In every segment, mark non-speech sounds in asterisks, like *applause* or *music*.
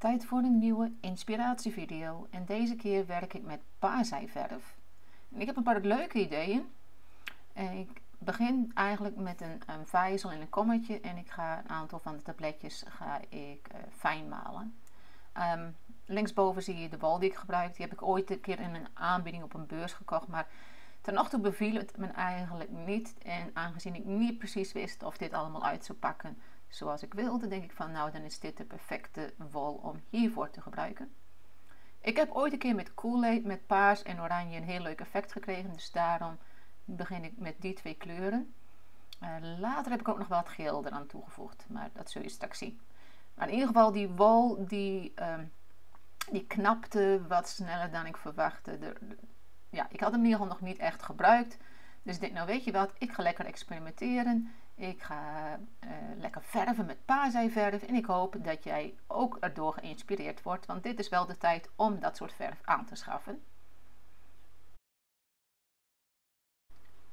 Tijd voor een nieuwe inspiratievideo en deze keer werk ik met paarzijverf. Ik heb een paar leuke ideeën. Ik begin eigenlijk met een, vijzel en een kommetje en ik ga een aantal van de tabletjes ga ik uh, fijn malen. Um, linksboven zie je de wol die ik gebruik. Die heb ik ooit een keer in een aanbieding op een beurs gekocht, maar ten toe beviel het me eigenlijk niet. En aangezien ik niet precies wist of dit allemaal uit zou pakken, zoals ik wilde, denk ik van nou dan is dit de perfecte wol om hiervoor te gebruiken. Ik heb ooit een keer met Kool-Aid met paars en oranje een heel leuk effect gekregen, dus daarom begin ik met die twee kleuren. Uh, later heb ik ook nog wat geel eraan toegevoegd, maar dat zul je straks zien. Maar in ieder geval die wol die, uh, die knapte wat sneller dan ik verwachtte. De, ja, ik had hem in ieder geval nog niet echt gebruikt. Dus ik denk, nou weet je wat, ik ga lekker experimenteren. Ik ga uh, lekker verven met paarzijverf. En ik hoop dat jij ook erdoor geïnspireerd wordt. Want dit is wel de tijd om dat soort verf aan te schaffen.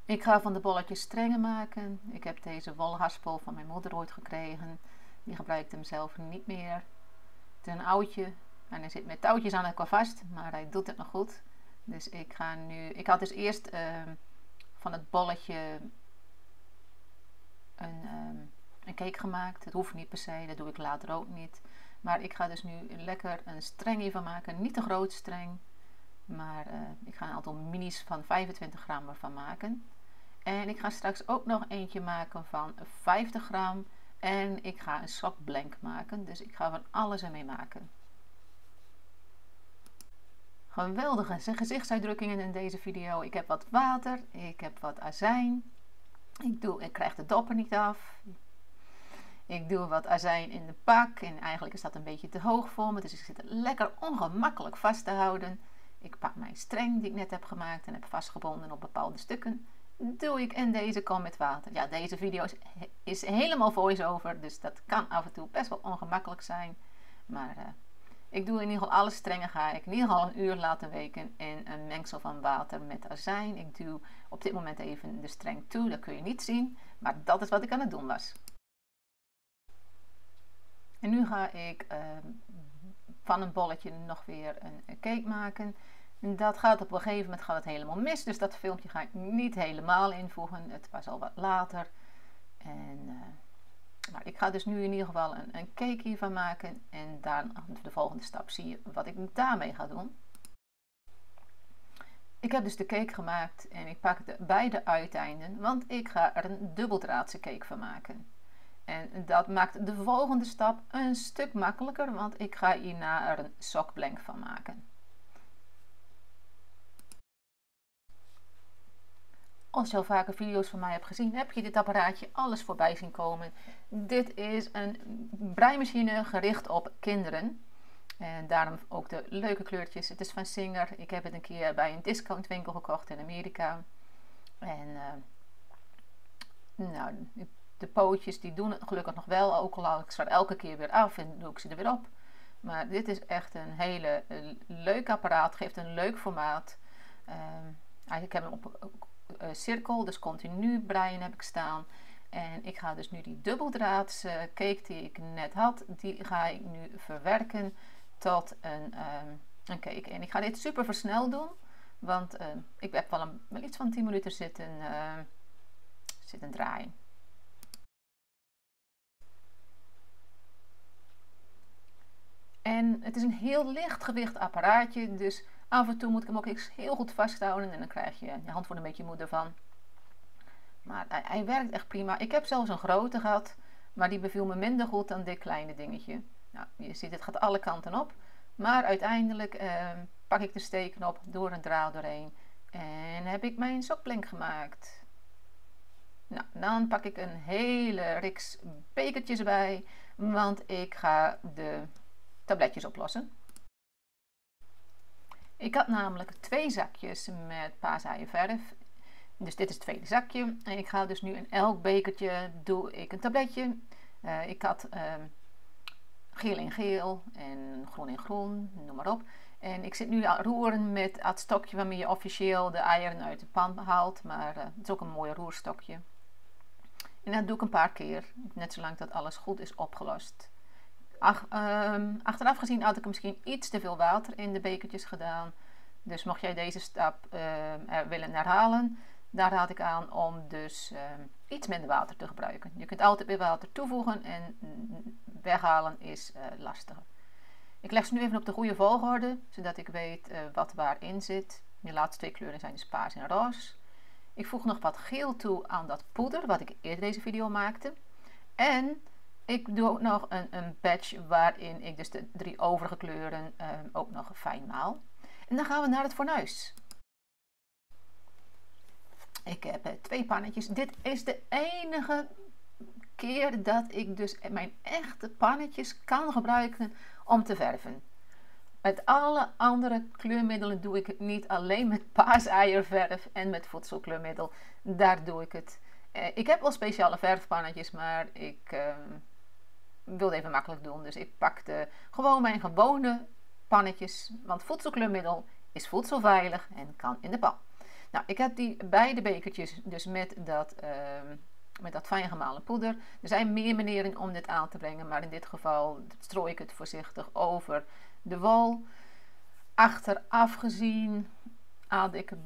Ik ga van de bolletjes strengen maken. Ik heb deze wolhaspel van mijn moeder ooit gekregen. Die gebruikt hem zelf niet meer. Het is een oudje. En hij zit met touwtjes aan elkaar vast. Maar hij doet het nog goed. Dus ik ga nu... Ik had dus eerst uh, van het bolletje een, um, een cake gemaakt. Het hoeft niet per se, dat doe ik later ook niet. Maar ik ga dus nu lekker een streng hiervan maken. Niet te groot streng, maar uh, ik ga een aantal minis van 25 gram ervan maken. En ik ga straks ook nog eentje maken van 50 gram. En ik ga een sokblank maken. Dus ik ga van alles ermee maken. Geweldige gezichtsuitdrukkingen in deze video. Ik heb wat water, ik heb wat azijn, ik, doe, ik krijg de dopper niet af. Ik doe wat azijn in de pak en eigenlijk is dat een beetje te hoog voor me. Dus ik zit het lekker ongemakkelijk vast te houden. Ik pak mijn streng die ik net heb gemaakt en heb vastgebonden op bepaalde stukken. Doe ik in deze kom met water. Ja, deze video is, helemaal voice-over, dus dat kan af en toe best wel ongemakkelijk zijn. Maar uh, ik doe in ieder geval alle strengen ga ik in ieder geval een uur laten weken in een mengsel van water met azijn. Ik doe op dit moment even de streng toe, dat kun je niet zien, maar dat is wat ik aan het doen was. En nu ga ik uh, van een bolletje nog weer een cake maken. En dat gaat op een gegeven moment gaat het helemaal mis, dus dat filmpje ga ik niet helemaal invoegen. Het was al wat later. En... Uh, nou, ik ga dus nu in ieder geval een, een cake hiervan maken. En dan de volgende stap zie je wat ik daarmee ga doen. Ik heb dus de cake gemaakt en ik pak de beide uiteinden, want ik ga er een dubbeldraadse cake van maken. En dat maakt de volgende stap een stuk makkelijker, want ik ga hierna er een sokblank van maken. Als je al vaker video's van mij hebt gezien, heb je dit apparaatje alles voorbij zien komen. Dit is een breimachine gericht op kinderen. En daarom ook de leuke kleurtjes. Het is van Singer. Ik heb het een keer bij een discountwinkel gekocht in Amerika. En uh, nou, de pootjes die doen het gelukkig nog wel. Ook al ik ze er elke keer weer af en doe ik ze er weer op. Maar dit is echt een hele uh, leuk apparaat. Geeft een leuk formaat. Uh, ik heb hem op uh, cirkel, dus continu breien heb ik staan. En ik ga dus nu die dubbeldraads cake die ik net had, die ga ik nu verwerken tot een, uh, een cake. En ik ga dit super versneld doen, want uh, ik heb wel, een, wel iets van 10 minuten zitten, zitten draaien. En het is een heel lichtgewicht apparaatje, dus Af en toe moet ik hem ook heel goed vasthouden en dan krijg je je hand wordt een beetje moeder van. Maar hij, hij, werkt echt prima. Ik heb zelfs een grote gehad, maar die beviel me minder goed dan dit kleine dingetje. Nou, je ziet het gaat alle kanten op. Maar uiteindelijk eh, pak ik de steekknop door een draad doorheen en heb ik mijn sokblink gemaakt. Nou, dan pak ik een hele riks bekertjes bij, want ik ga de tabletjes oplossen. Ik had namelijk twee zakjes met paasaaien verf. Dus dit is het tweede zakje. En ik ga dus nu in elk bekertje doe ik een tabletje. Uh, ik had uh, geel in geel en groen in groen, noem maar op. En ik zit nu aan roeren met het stokje waarmee je officieel de eieren uit de pan haalt. Maar uh, het is ook een mooi roerstokje. En dat doe ik een paar keer, net zolang dat alles goed is opgelost. Ach, ehm, achteraf gezien had ik misschien iets te veel water in de bekertjes gedaan. Dus mocht jij deze stap uh, willen herhalen, daar raad ik aan om dus ehm, iets minder water te gebruiken. Je kunt altijd weer water toevoegen en weghalen is uh, lastiger. Ik leg ze nu even op de goede volgorde, zodat ik weet uh, wat waarin zit. De laatste twee kleuren zijn dus paars en roze. Ik voeg nog wat geel toe aan dat poeder, wat ik eerder deze video maakte. En ik doe ook nog een, een batch waarin ik dus de drie overige kleuren ehm, ook nog fijn maal. En dan gaan we naar het fornuis. Ik heb eh, twee pannetjes. Dit is de enige keer dat ik dus mijn echte pannetjes kan gebruiken om te verven. Met alle andere kleurmiddelen doe ik het niet. Alleen met paaseierverf en met voedselkleurmiddel. Daar doe ik het. Eh, ik heb wel speciale verfpannetjes, maar ik uh, wilde even makkelijk doen. Dus ik pakte gewoon mijn gewone pannetjes. Want voedselkleurmiddel is voedselveilig en kan in de pan. Nou, ik heb die beide bekertjes dus met dat, uh, met dat fijn gemalen poeder. Er zijn meer manieren om dit aan te brengen, maar in dit geval strooi ik het voorzichtig over de wol. Achteraf gezien had ik het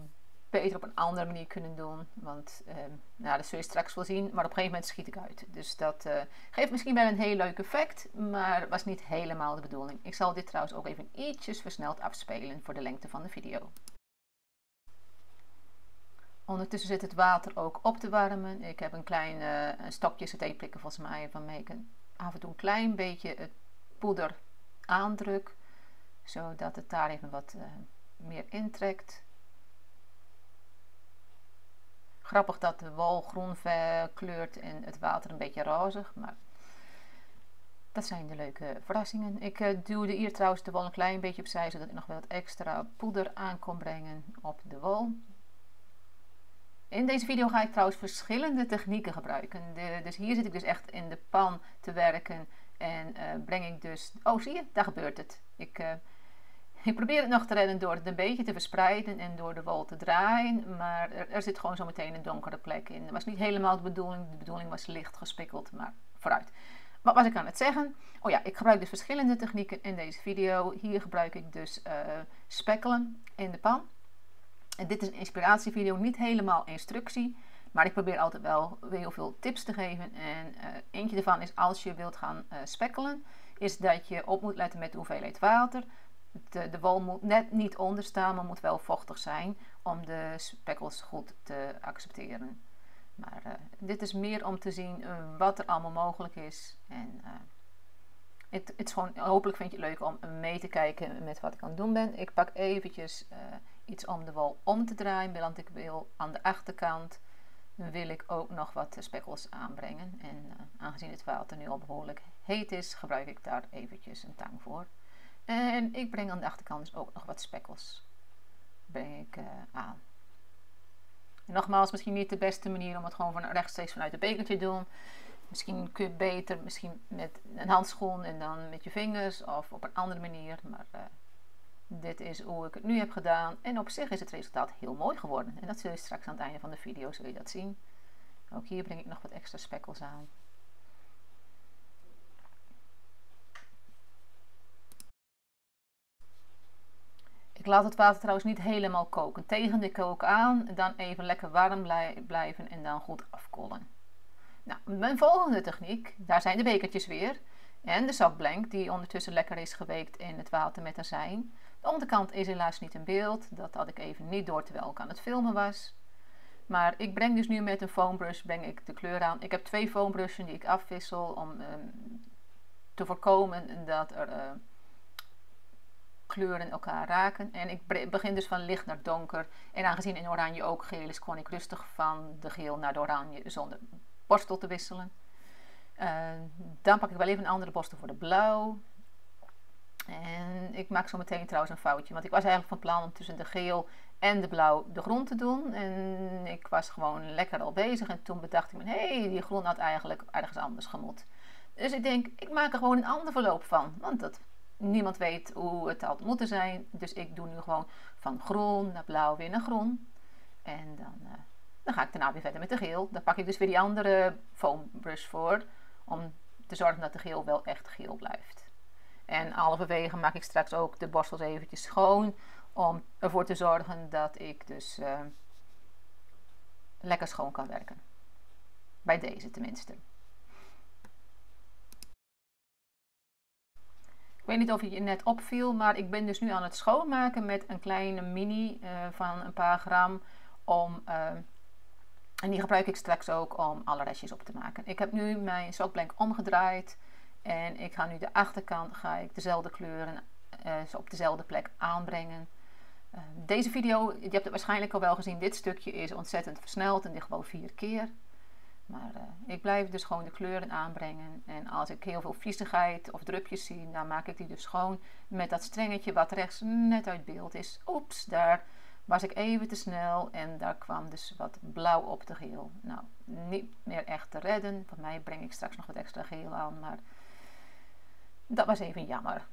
beter op een andere manier kunnen doen. Want uh, nou, dat zul je straks wel zien. Maar op een gegeven moment schiet ik uit. Dus dat uh, geeft misschien wel een heel leuk effect. Maar was niet helemaal de bedoeling. Ik zal dit trouwens ook even ietsjes versneld afspelen voor de lengte van de video. Ondertussen zit het water ook op te warmen. Ik heb een klein uh, een stokje volgens mij waarmee ik een, af en toe een klein beetje het poeder aandruk. Zodat het daar even wat uh, meer intrekt. Grappig dat de wol groen kleurt en het water een beetje rozig. Maar dat zijn de leuke verrassingen. Ik uh, duwde hier trouwens de wol een klein beetje opzij. Zodat ik nog wat extra poeder aan kon brengen op de wol. In deze video ga ik trouwens verschillende technieken gebruiken. De, dus hier zit ik dus echt in de pan te werken. En uh, breng ik dus... Oh, zie je? Daar gebeurt het. Ik, uh, ik probeer het nog te redden door het een beetje te verspreiden en door de wol te draaien. Maar er, zit gewoon zo meteen een donkere plek in. Dat was niet helemaal de bedoeling. De bedoeling was licht gespikkeld, maar vooruit. Wat was ik aan het zeggen? Oh ja, ik gebruik dus verschillende technieken in deze video. Hier gebruik ik dus uh, spekkelen in de pan. En dit is een inspiratievideo, niet helemaal instructie. Maar ik probeer altijd wel heel veel tips te geven. En uh, eentje daarvan is als je wilt gaan uh, spekkelen, is dat je op moet letten met de hoeveelheid water. De, de wol moet net niet onder staan, maar moet wel vochtig zijn om de spekkels goed te accepteren. Maar uh, dit is meer om te zien wat er allemaal mogelijk is. En het, het, is gewoon, hopelijk vind je het leuk om mee te kijken met wat ik aan het doen ben. Ik pak eventjes iets om de wol om te draaien, want ik wil aan de achterkant wil ik ook nog wat spekkels aanbrengen. En aangezien het water nu al behoorlijk heet is, gebruik ik daar eventjes een tang voor. En ik breng aan de achterkant dus ook nog wat spekkels breng ik, uh, aan. En nogmaals, misschien niet de beste manier om het gewoon van rechtstreeks vanuit het bekertje te doen. Misschien kun je beter misschien met een handschoen en dan met je vingers of op een andere manier. Maar uh, dit is hoe ik het nu heb gedaan. En op zich is het resultaat heel mooi geworden. En dat zul je straks aan het einde van de video zul je dat zien. Ook hier breng ik nog wat extra spekkels aan. Ik laat het water trouwens niet helemaal koken. Tegen de kook aan, dan even lekker warm blijven en dan goed afkoelen. Nou, mijn volgende techniek, daar zijn de bekertjes weer. En de zakblank die ondertussen lekker is geweekt in het water met azijn. De onderkant is helaas niet in beeld. Dat had ik even niet door terwijl ik aan het filmen was. Maar ik breng dus nu met een foambrush breng ik de kleur aan. Ik heb twee foambrushen die ik afwissel om ehm, te voorkomen dat er uh, kleuren elkaar raken. En ik begin dus van licht naar donker. En aangezien in oranje ook geel is, kon ik rustig van de geel naar de oranje zonder borstel te wisselen. Uh, dan pak ik wel even een andere borstel voor de blauw. En ik maak zo meteen trouwens een foutje. Want ik was eigenlijk van plan om tussen de geel en de blauw de grond te doen. En ik was gewoon lekker al bezig. En toen bedacht ik me, hé, hey, die groen had eigenlijk ergens anders gemot. Dus ik denk, ik maak er gewoon een ander verloop van. Want dat, niemand weet hoe het had moeten zijn. Dus ik doe nu gewoon van groen naar blauw weer naar groen. En dan, uh, dan ga ik daarna weer verder met de geel. Dan pak ik dus weer die andere foam brush voor. Om te zorgen dat de geel wel echt geel blijft. En halverwege maak ik straks ook de borstels eventjes schoon. Om ervoor te zorgen dat ik dus uh, lekker schoon kan werken. Bij deze tenminste. Weet niet of het je net opviel, maar ik ben dus nu aan het schoonmaken met een kleine mini uh, van een paar gram. Om, uh, en die gebruik ik straks ook om alle restjes op te maken. Ik heb nu mijn sockblank omgedraaid. En ik ga nu de achterkant, ga ik dezelfde kleuren uh, op dezelfde plek aanbrengen. deze video, je hebt het waarschijnlijk al wel gezien, dit stukje is ontzettend versneld en dit gewoon vier keer. Maar uh, ik blijf dus gewoon de kleuren aanbrengen. En als ik heel veel viezigheid of drupjes zie, dan maak ik die dus gewoon met dat strengetje wat rechts net uit beeld is. Oeps, daar was ik even te snel en daar kwam dus wat blauw op de geel. Nou, niet meer echt te redden. Voor mij breng ik straks nog wat extra geel aan, maar dat was even jammer.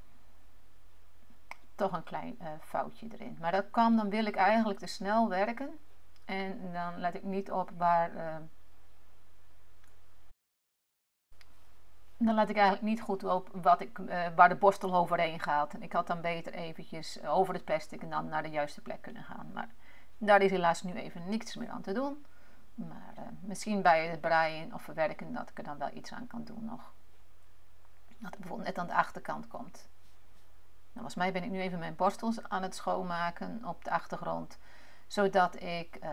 Toch een klein uh, foutje erin. Maar dat kwam, dan wil ik eigenlijk te snel werken. En dan let ik niet op waar... Uh, dan let ik eigenlijk niet goed op wat ik, uh, waar de borstel overheen gaat. En ik had dan beter eventjes over het plastic en dan naar de juiste plek kunnen gaan. Maar daar is helaas nu even niks meer aan te doen. Maar uh, misschien bij het breien of verwerken dat ik er dan wel iets aan kan doen nog. Dat het bijvoorbeeld net aan de achterkant komt. Nou, volgens mij ben ik nu even mijn borstels aan het schoonmaken op de achtergrond. Zodat ik uh,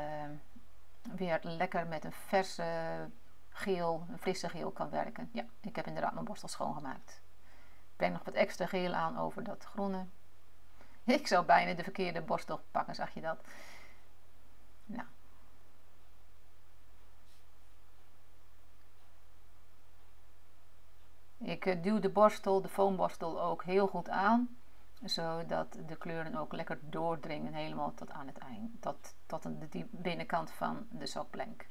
weer lekker met een verse geel, een frisse geel kan werken. Ja, ik heb inderdaad mijn borstel schoongemaakt. Ik breng nog wat extra geel aan over dat groene. *laughs* Ik zou bijna de verkeerde borstel pakken, zag je dat? Nou. Ik eh, duw de borstel, de foamborstel ook heel goed aan. Zodat de kleuren ook lekker doordringen helemaal tot aan het eind. Tot, tot de binnenkant van de sokplank.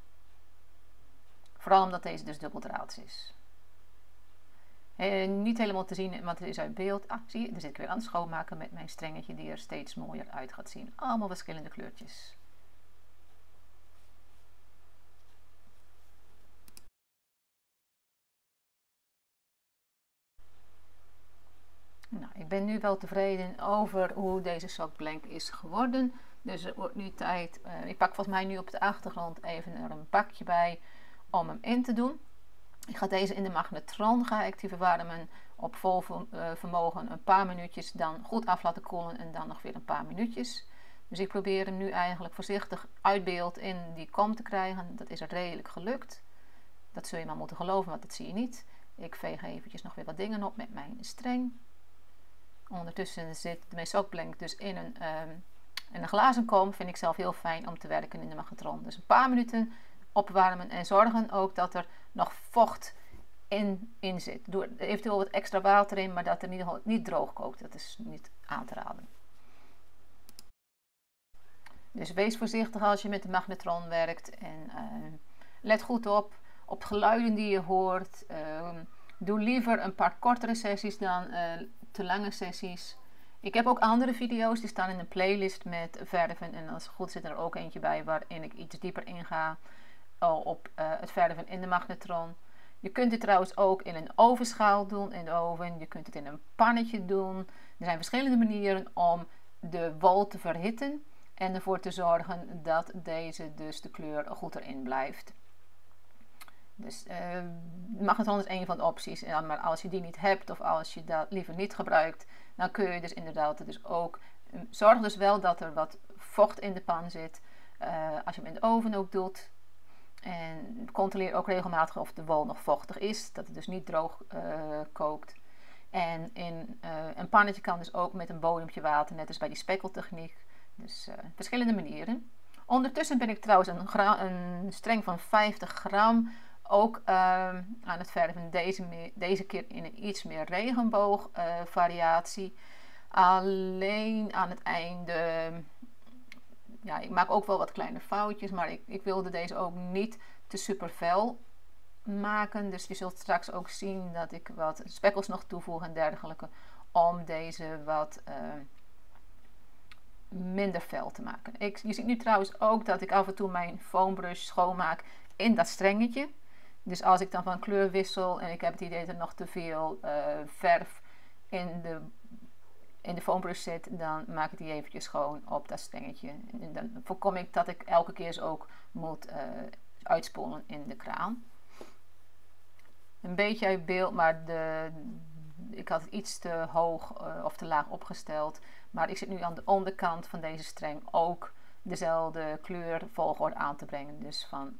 Vooral omdat deze dus dubbeldraads is. Eh, niet helemaal te zien, want het is uit beeld. Ah, zie je, daar zit ik weer aan het schoonmaken met mijn strengetje die er steeds mooier uit gaat zien. Allemaal verschillende kleurtjes. Nou, ik ben nu wel tevreden over hoe deze sokblank is geworden. Dus het wordt nu tijd. Uh, ik pak volgens mij nu op de achtergrond even er een bakje bij om hem in te doen. Ik ga deze in de magnetron ga ik die verwarmen op vol eh, vermogen een paar minuutjes, dan goed af laten koelen en dan nog weer een paar minuutjes. Dus ik probeer hem nu eigenlijk voorzichtig uit beeld in die kom te krijgen. Dat is redelijk gelukt. Dat zul je maar moeten geloven, want dat zie je niet. Ik veeg eventjes nog weer wat dingen op met mijn streng. Ondertussen zit de mesookblank dus in een, um, in een glazen kom. Vind ik zelf heel fijn om te werken in de magnetron. Dus een paar minuten opwarmen en zorgen ook dat er nog vocht in, in zit. Doe eventueel wat extra water in, maar dat er niet, niet droog kookt. Dat is niet aan te raden. Dus wees voorzichtig als je met de magnetron werkt en uh, let goed op op geluiden die je hoort. Uh, doe liever een paar kortere sessies dan uh, te lange sessies. Ik heb ook andere video's die staan in een playlist met verven en als het goed zit er ook eentje bij waarin ik iets dieper inga op uh, het verven in de magnetron. Je kunt het trouwens ook in een ovenschaal doen in de oven. Je kunt het in een pannetje doen. Er zijn verschillende manieren om de wol te verhitten en ervoor te zorgen dat deze dus de kleur goed erin blijft. Dus uh, magnetron is een van de opties. Maar als je die niet hebt of als je dat liever niet gebruikt, dan kun je dus inderdaad dus ook. Zorg dus wel dat er wat vocht in de pan zit. Uh, als je hem in de oven ook doet, en controleer ook regelmatig of de wol nog vochtig is, dat het dus niet droog uh, kookt. En in uh, een pannetje kan dus ook met een bodempje water, net als bij die spekkeltechniek. Dus uh, verschillende manieren. Ondertussen ben ik trouwens een, een streng van 50 gram ook aan het verven. Deze, deze keer in een iets meer regenboog variatie. Alleen aan het einde ja, ik maak ook wel wat kleine foutjes, maar ik, ik wilde deze ook niet te super fel maken. Dus je zult straks ook zien dat ik wat spekkels nog toevoeg en dergelijke. Om deze wat uh, minder fel te maken. Ik, je ziet nu trouwens ook dat ik af en toe mijn foambrush schoonmaak in dat strengetje. Dus als ik dan van kleur wissel en ik heb het idee dat er nog te veel uh, verf in de, in de foambrush zit, dan maak ik die eventjes schoon op dat stengetje. En dan voorkom ik dat ik elke keer ook moet uh, uitspoelen in de kraan. Een beetje uit beeld, maar de, ik had het iets te hoog uh, of te laag opgesteld. Maar ik zit nu aan de onderkant van deze streng ook dezelfde kleurvolgorde aan te brengen. Dus van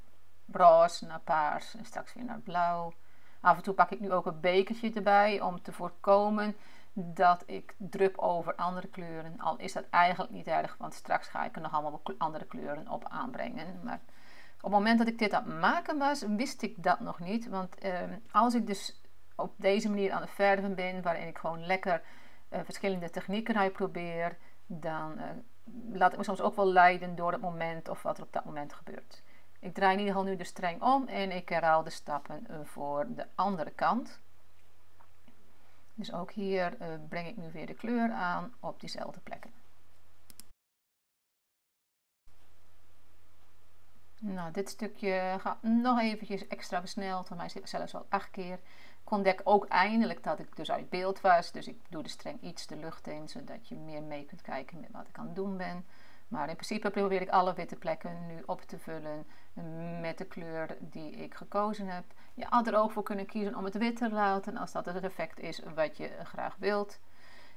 roze naar paars en straks weer naar blauw. Af en toe pak ik nu ook een bekertje erbij om te voorkomen dat ik drup over andere kleuren. Al is dat eigenlijk niet erg, want straks ga ik er nog allemaal andere kleuren op aanbrengen. Maar op het moment dat ik dit aan het maken was, wist ik dat nog niet. Want ehm, als ik dus op deze manier aan het verven ben, waarin ik gewoon lekker uh, verschillende technieken uitprobeer, dan uh, laat ik me soms ook wel leiden door het moment of wat er op dat moment gebeurt. Ik draai in ieder geval nu de streng om en ik herhaal de stappen uh, voor de andere kant. Dus ook hier uh, breng ik nu weer de kleur aan op diezelfde plekken. Nou, dit stukje gaat nog eventjes extra versneld. Voor mij zelfs wel acht keer. Ik ontdek ook eindelijk dat ik dus uit beeld was. Dus ik doe de streng iets de lucht in, zodat je meer mee kunt kijken met wat ik aan het doen ben. Maar in principe probeer ik alle witte plekken nu op te vullen met de kleur die ik gekozen heb. Je had er ook voor kunnen kiezen om het wit te laten als dat het effect is wat je graag wilt.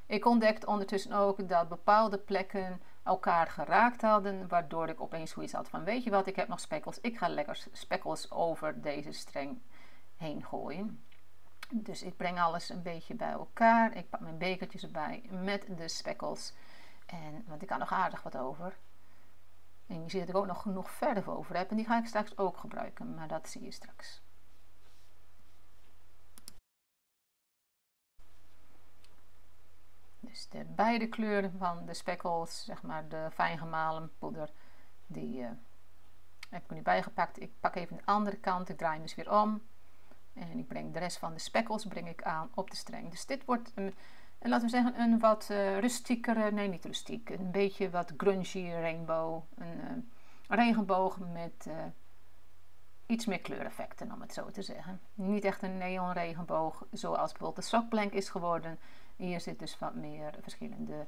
Ik ontdekte ondertussen ook dat bepaalde plekken elkaar geraakt hadden, waardoor ik opeens zoiets had van weet je wat, ik heb nog spekkels, ik ga lekker spekkels over deze streng heen gooien. Dus ik breng alles een beetje bij elkaar. Ik pak mijn bekertjes erbij met de spekkels. En, want ik kan nog aardig wat over. En je ziet dat ik ook nog genoeg verf over heb. En die ga ik straks ook gebruiken. Maar dat zie je straks. Dus de beide kleuren van de spekkels, zeg maar de fijn gemalen poeder, die uh, heb ik er nu bijgepakt. Ik pak even de andere kant, ik draai hem dus weer om. En ik breng de rest van de spekkels breng ik aan op de streng. Dus dit wordt een, laten we zeggen, een wat uh, rustiekere, nee niet rustiek, een beetje wat grungy rainbow. Een, uh, regenboog met uh, iets meer kleureffecten, om het zo te zeggen. Niet echt een neon regenboog zoals bijvoorbeeld de sockblank is geworden. Hier zit dus wat meer verschillende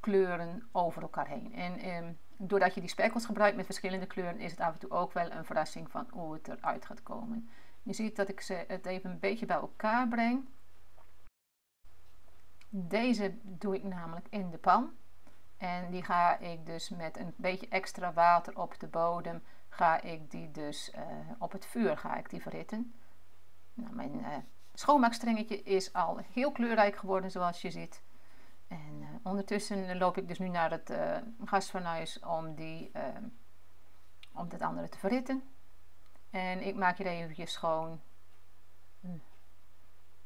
kleuren over elkaar heen. En um, doordat je die spekkels gebruikt met verschillende kleuren, is het af en toe ook wel een verrassing van hoe het eruit gaat komen. Je ziet dat ik ze het even een beetje bij elkaar breng. Deze doe ik namelijk in de pan. En die ga ik dus met een beetje extra water op de bodem, ga ik die dus uh, op het vuur ga ik die verhitten. Nou, mijn uh, schoonmaakstrengetje is al heel kleurrijk geworden zoals je ziet. En uh, ondertussen loop ik dus nu naar het gasfornuis om, die, om het andere te verhitten. En ik maak hier eventjes schoon. Hm.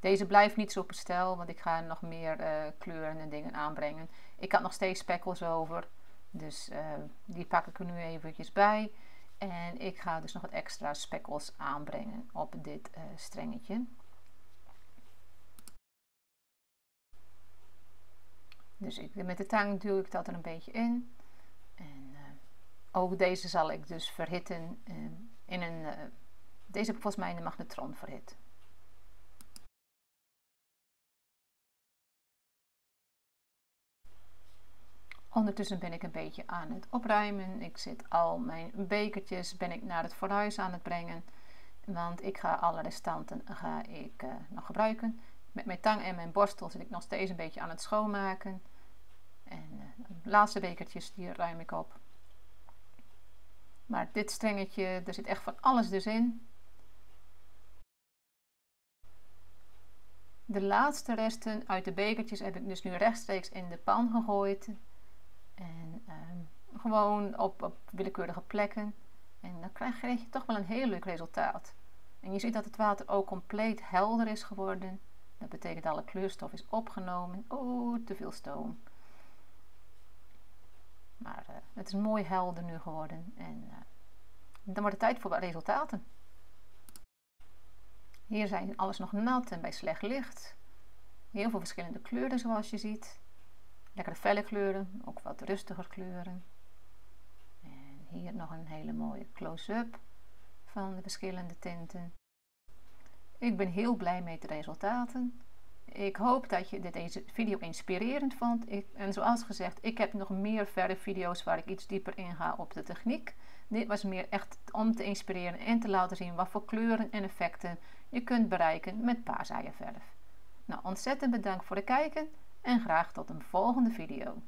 Deze blijft niet zo op het stel, want ik ga nog meer uh, kleuren en dingen aanbrengen. Ik had nog steeds spekkels over, dus uh, die pak ik er nu eventjes bij. En ik ga dus nog wat extra spekkels aanbrengen op dit uh, strengetje. Dus ik, met de tang duw ik dat er een beetje in. En ook deze zal ik dus verhitten in een, deze heb ik volgens mij in de magnetron verhit. Ondertussen ben ik een beetje aan het opruimen. Ik zit al mijn bekertjes ben ik naar het fornuis aan het brengen. Want ik ga alle restanten ga ik, uh, nog gebruiken. Met mijn tang en mijn borstel zit ik nog steeds een beetje aan het schoonmaken. En de laatste bekertjes die ruim ik op. Maar dit strengetje, er zit echt van alles dus in. De laatste resten uit de bekertjes heb ik dus nu rechtstreeks in de pan gegooid. En ehm, gewoon op, op, willekeurige plekken. En dan krijg je toch wel een heel leuk resultaat. En je ziet dat het water ook compleet helder is geworden. Dat betekent alle kleurstof is opgenomen. Oeh, te veel stoom. Maar uh, het is mooi helder nu geworden. En uh, dan wordt het tijd voor resultaten. Hier zijn alles nog nat en bij slecht licht. Heel veel verschillende kleuren zoals je ziet. Lekkere felle kleuren, ook wat rustiger kleuren. En hier nog een hele mooie close-up van de verschillende tinten. Ik ben heel blij met de resultaten. Ik hoop dat je deze video inspirerend vond. Ik, en zoals gezegd, ik heb nog meer verder video's waar ik iets dieper inga op de techniek. Dit was meer echt om te inspireren en te laten zien wat voor kleuren en effecten je kunt bereiken met paarsaaierverf. Nou, ontzettend bedankt voor het kijken en graag tot een volgende video.